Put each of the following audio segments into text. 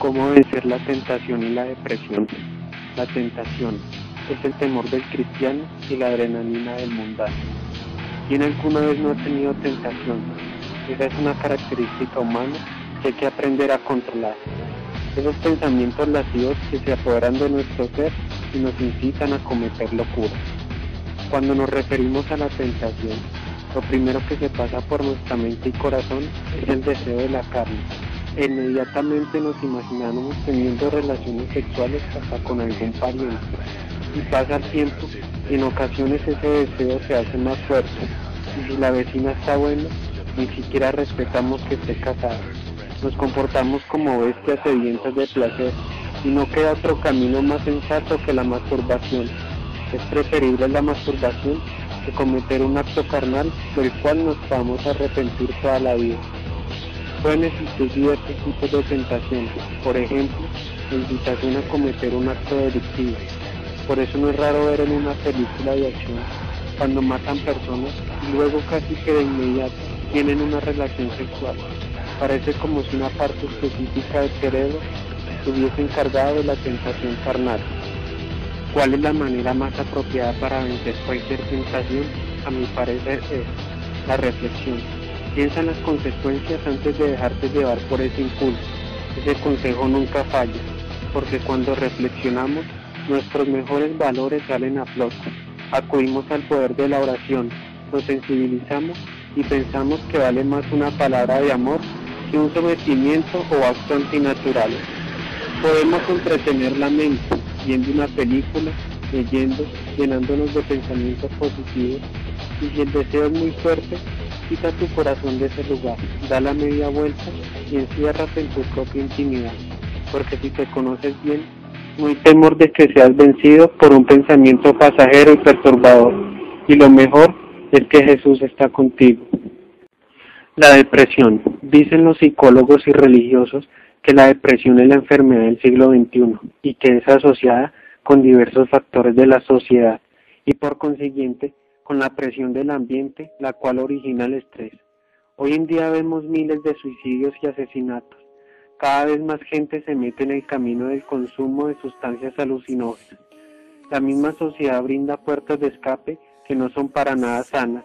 ¿Cómo vencer la tentación y la depresión? La tentación es el temor del cristiano y la adrenalina del mundano. ¿Quién alguna vez no ha tenido tentación? Esa es una característica humana que hay que aprender a controlar. Esos pensamientos lascivos que se apoderan de nuestro ser y nos incitan a cometer locuras. Cuando nos referimos a la tentación, lo primero que se pasa por nuestra mente y corazón es el deseo de la carne, inmediatamente nos imaginamos teniendo relaciones sexuales hasta con algún pariente. Y pasa el tiempo en ocasiones ese deseo se hace más fuerte. Y si la vecina está buena, ni siquiera respetamos que esté casada. Nos comportamos como bestias sedientas de placer y no queda otro camino más sensato que la masturbación. Es preferible la masturbación que cometer un acto carnal del cual nos vamos a arrepentir toda la vida. Pueden existir diversos tipos de tentaciones, por ejemplo, la invitación a cometer un acto delictivo. Por eso no es raro ver en una película de acción cuando matan personas y luego casi que de inmediato tienen una relación sexual. Parece como si una parte específica del cerebro estuviese encargada de la tentación carnal. ¿Cuál es la manera más apropiada para vencer cualquier tentación? A mi parecer es la reflexión Piensa en las consecuencias antes de dejarte llevar por ese impulso. Ese consejo nunca falla, porque cuando reflexionamos, nuestros mejores valores salen a flote. Acudimos al poder de la oración, nos sensibilizamos y pensamos que vale más una palabra de amor que un sometimiento o acto antinatural. Podemos entretener la mente viendo una película, leyendo, llenándonos de pensamientos positivos y si el deseo es muy fuerte, Quita tu corazón de ese lugar, da la media vuelta y enciérrate en tu propia intimidad, porque si te conoces bien, no hay temor de que seas vencido por un pensamiento pasajero y perturbador, y lo mejor es que Jesús está contigo. La depresión. Dicen los psicólogos y religiosos que la depresión es la enfermedad del siglo XXI y que es asociada con diversos factores de la sociedad y por consiguiente con la presión del ambiente, la cual origina el estrés. Hoy en día vemos miles de suicidios y asesinatos. Cada vez más gente se mete en el camino del consumo de sustancias alucinógenas. La misma sociedad brinda puertas de escape que no son para nada sanas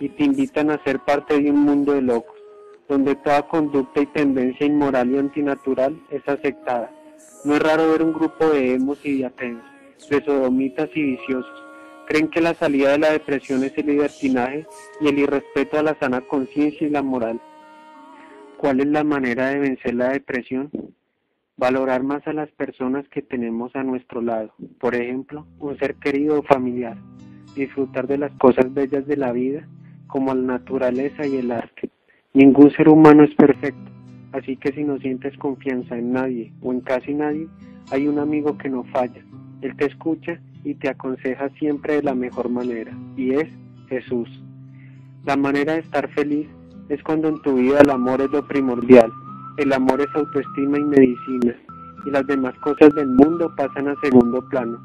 y te invitan a ser parte de un mundo de locos, donde toda conducta y tendencia inmoral y antinatural es aceptada. No es raro ver un grupo de emos y de de sodomitas y viciosos, creen que la salida de la depresión es el libertinaje y el irrespeto a la sana conciencia y la moral. ¿Cuál es la manera de vencer la depresión? Valorar más a las personas que tenemos a nuestro lado, por ejemplo, un ser querido o familiar, disfrutar de las cosas bellas de la vida, como la naturaleza y el arte. Ningún ser humano es perfecto, así que si no sientes confianza en nadie o en casi nadie, hay un amigo que no falla. Él te escucha y te aconseja siempre de la mejor manera, y es Jesús. La manera de estar feliz es cuando en tu vida el amor es lo primordial, el amor es autoestima y medicina, y las demás cosas del mundo pasan a segundo plano.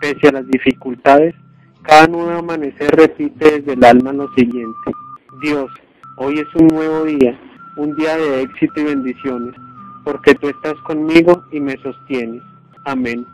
Pese a las dificultades, cada nuevo amanecer repite desde el alma lo siguiente. Dios, hoy es un nuevo día, un día de éxito y bendiciones, porque tú estás conmigo y me sostienes. Amén.